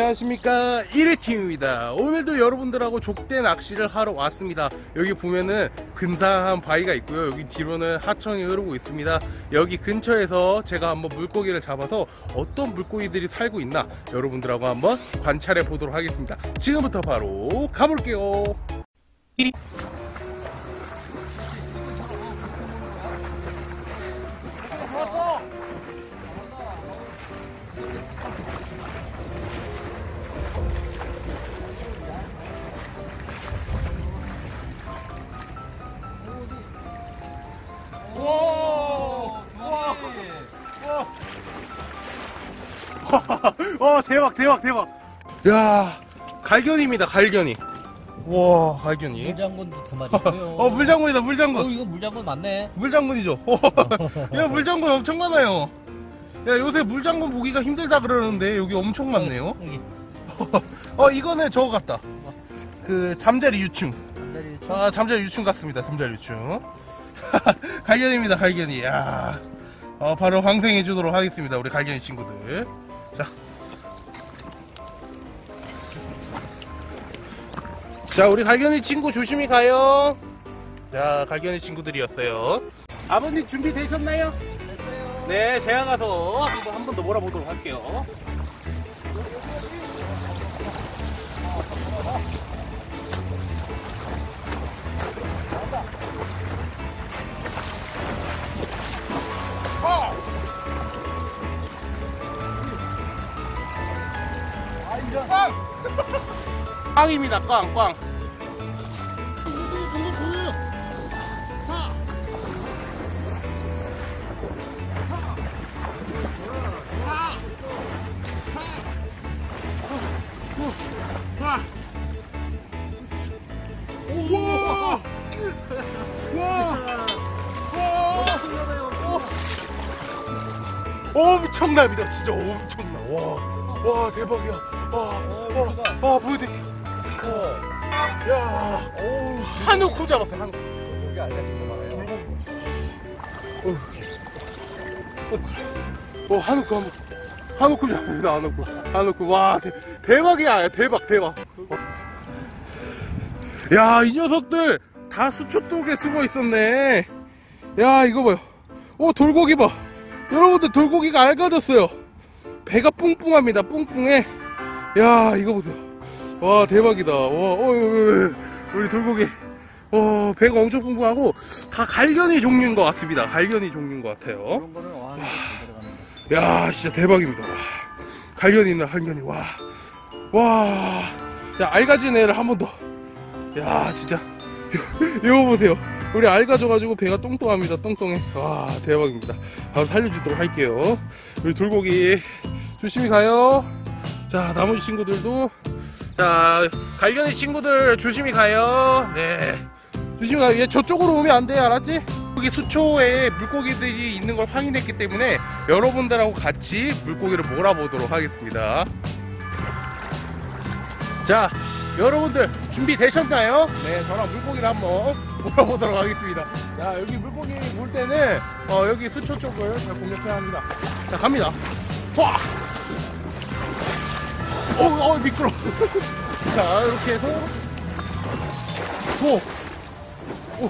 안녕하십니까. 1회팀입니다. 오늘도 여러분들하고 족대 낚시를 하러 왔습니다. 여기 보면은 근사한 바위가 있고요. 여기 뒤로는 하천이 흐르고 있습니다. 여기 근처에서 제가 한번 물고기를 잡아서 어떤 물고기들이 살고 있나 여러분들하고 한번 관찰해 보도록 하겠습니다. 지금부터 바로 가볼게요. 띠리. 와 대박 대박 대박. 야 갈견입니다 갈견이. 와 갈견이. 물장군도 두 마리 있고요. 어 물장군이다 어, 물장군. 이거 물장군 맞네. 물장군이죠. 야 물장군 엄청 많아요. 야 요새 물장군 보기가 힘들다 그러는데 여기 엄청 많네요. 여기. 어 이거는 저거 같다. 그 잠자리 유충. 잠자리 주아 잠자리 유충 같습니다 잠자리 유충. 갈견입니다 갈견이. 야. 어, 바로 황생해 주도록 하겠습니다 우리 갈견이 친구들. 자. 자 우리 갈견이 친구 조심히 가요. 자 갈견이 친구들이었어요. 아버님 준비되셨나요? 네 제가 가서 한번 한 번 더 몰아보도록 할게요 꽝입니다, 꽝, 꽝. 엄청납니다, 진짜 엄청나. 와, 와 대박이야. 와, 와, 와 보여드릴게. 야, 오, 한우쿠 잡았어, 한우. 여기 알려진 거 많아요. 어, 한우쿠 한번. 한우쿠 잡았습니다, 한우쿠. 한우쿠. 와, 대, 대박이야, 대박, 대박. 야, 이 녀석들 다 수초 쪽에 숨어 있었네. 야, 이거 봐요. 오, 돌고기 봐. 여러분들 돌고기가 알가졌어요. 배가 뿡뿡합니다, 뿡뿡해. 야, 이거 보세요. 와, 대박이다. 와, 어, 어, 어, 우리 돌고기. 어, 배가 엄청 뿡뿡하고 다 갈견이 종류인 것 같습니다. 갈견이 종류인 것 같아요. 거는 와. 야, 진짜 대박입니다. 와. 갈견이 있나, 갈견이. 와. 와. 야, 알가진 애를 한 번 더. 야, 진짜. 이거, 이거 보세요. 우리 알 가져가지고 배가 똥똥합니다. 똥똥해. 와, 대박입니다. 바로 살려주도록 할게요. 우리 돌고기 조심히 가요. 자, 나머지 친구들도. 자, 갈견이 친구들 조심히 가요. 네. 조심히 가요. 얘 저쪽으로 오면 안 돼. 알았지? 여기 수초에 물고기들이 있는 걸 확인했기 때문에 여러분들하고 같이 물고기를 몰아보도록 하겠습니다. 자, 여러분들 준비되셨나요? 네, 저랑 물고기를 한번 몰아보도록 하겠습니다. 자, 여기 물고기 볼 때는 어, 여기 수초 쪽을 잘 공략해야 합니다. 자, 갑니다. 와! 어, 어, 미끄러. 자, 이렇게 해서 오, 오,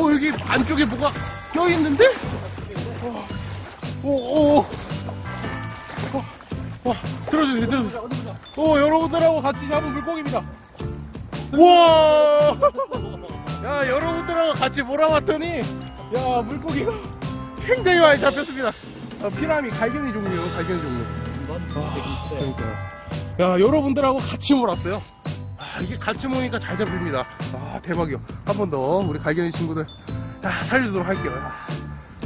어, 여기 안쪽에 뭐가 껴 있는데? 와, 오, 오, 오. 와, 와, 들어주세요, 들어주세요. 오, 여러분들하고 같이 잡은 물고기입니다. 우와! 야, 여러분들하고 같이 몰아봤더니, 야, 물고기가 굉장히 많이 잡혔습니다. 아, 피라미 갈견이 종류, 갈견이 종류. 이건 아, 되게 있어요. 그러니까요. 야, 여러분들하고 같이 몰았어요. 아, 이게 같이 모니까 잘 잡힙니다. 아, 대박이요. 한 번 더, 우리 갈견이 친구들, 야, 살려주도록 할게요. 야.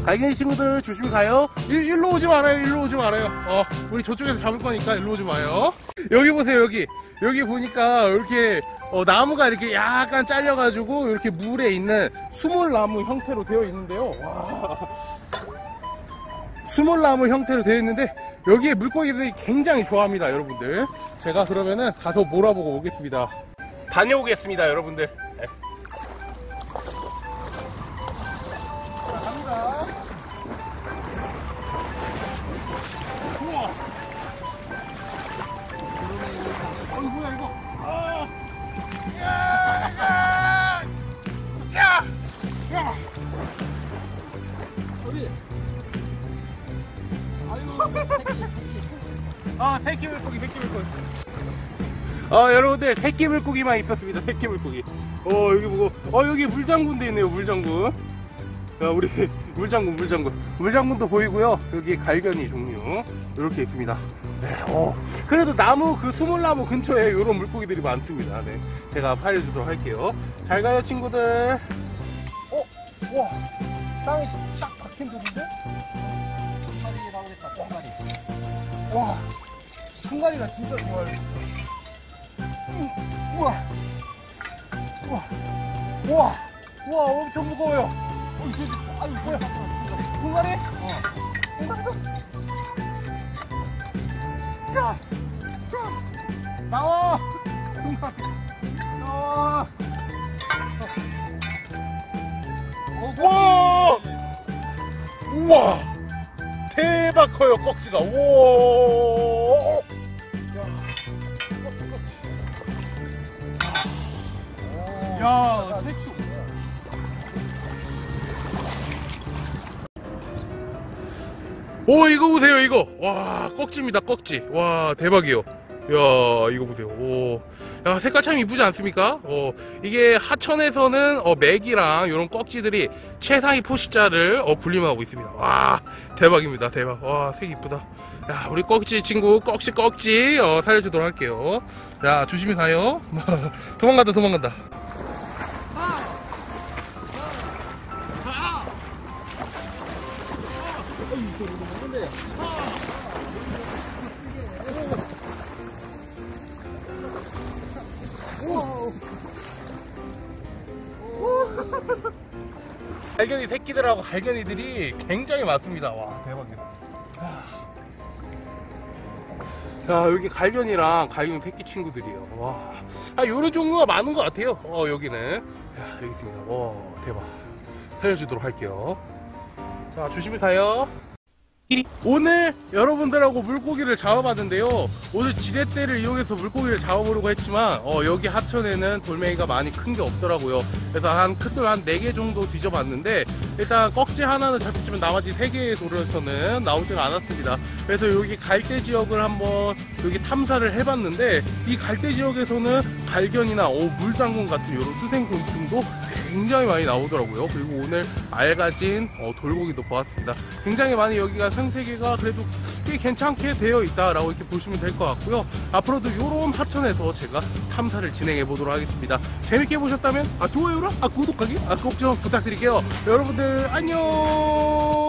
갈견이 친구들, 조심히 가요. 일, 일로 오지 말아요, 일로 오지 말아요. 어, 우리 저쪽에서 잡을 거니까 일로 오지 마요. 여기 보세요, 여기. 여기 보니까, 이렇게, 어, 나무가 이렇게 약간 잘려가지고, 이렇게 물에 있는 수몰나무 형태로 되어 있는데요. 와. 수몰나무 형태로 되어 있는데 여기에 물고기들이 굉장히 좋아합니다 여러분들 제가 그러면은 가서 몰아보고 오겠습니다 다녀오겠습니다 여러분들 네. 어디? 우와 새끼 물고기, 새끼 물고기. 아, 여러분들, 새끼 물고기만 있었습니다. 새끼 물고기. 어, 여기 보고, 어, 여기 물장군도 있네요, 물장군. 자, 우리 물장군, 물장군. 물장군도 보이고요. 여기 갈견이 종류. 이렇게 있습니다. 네, 어, 그래도 나무, 그 수물나무 근처에 이런 물고기들이 많습니다. 네. 제가 파일주도록 할게요. 잘 가요, 친구들. 어, 와, 땅이 딱 박힌 돌인데? 와, 순간이가 진짜 좋아요. 음, 우와, 우와, 우와, 우와, 엄청 무거워요. 어, 이게, 아유, 뭐야. 둥가리? 어. 자, 자, 나와! 둥가리, 나와! 와! 우와! 대박 커요, 꺽지가. 우와! 야, 색소. 오, 이거 보세요, 이거. 와, 꺽지입니다, 꺽지. 와, 대박이요. 야, 이거 보세요. 오. 야, 색깔 참 이쁘지 않습니까? 어, 이게 하천에서는 어, 맥이랑 이런 꺽지들이 최상위 포식자를 어, 군림하고 있습니다. 와, 대박입니다, 대박. 와, 색 이쁘다. 야, 우리 꺽지 친구, 꺽지, 꺽지, 어, 살려주도록 할게요. 야, 조심히 가요. 도망간다, 도망간다. 이쪽으로 먹는데. 갈견이 새끼들하고 갈견이들이 굉장히 많습니다. 와, 대박이다. 야, 여기 갈견이랑 갈견 새끼 친구들이에요. 와. 아, 요런 종류가 많은 것 같아요. 어, 여기는. 야, 여기 있습니다. 와, 대박. 살려주도록 할게요. 자, 조심히 가요. 오늘 여러분들하고 물고기를 잡아봤는데요. 오늘 지렛대를 이용해서 물고기를 잡아보려고 했지만 어, 여기 하천에는 돌멩이가 많이 큰 게 없더라고요. 그래서 한 큰 돌 한 4개 정도 뒤져봤는데 일단 꺽지 하나는 잡혔지만 나머지 3개의 돌에서는 나오지가 않았습니다. 그래서 여기 갈대 지역을 한번 여기 탐사를 해봤는데 이 갈대 지역에서는 갈견이나 어, 물장군 같은 이런 수생곤충도 굉장히 많이 나오더라고요. 그리고 오늘 알가진 어, 돌고기도 보았습니다. 굉장히 많이 여기가 생태계가 그래도 꽤 괜찮게 되어 있다라고 이렇게 보시면 될 것 같고요. 앞으로도 이런 하천에서 제가 탐사를 진행해 보도록 하겠습니다. 재밌게 보셨다면 아, 좋아요랑 아, 구독하기 아, 꼭 좀 부탁드릴게요. 여러분들 안녕.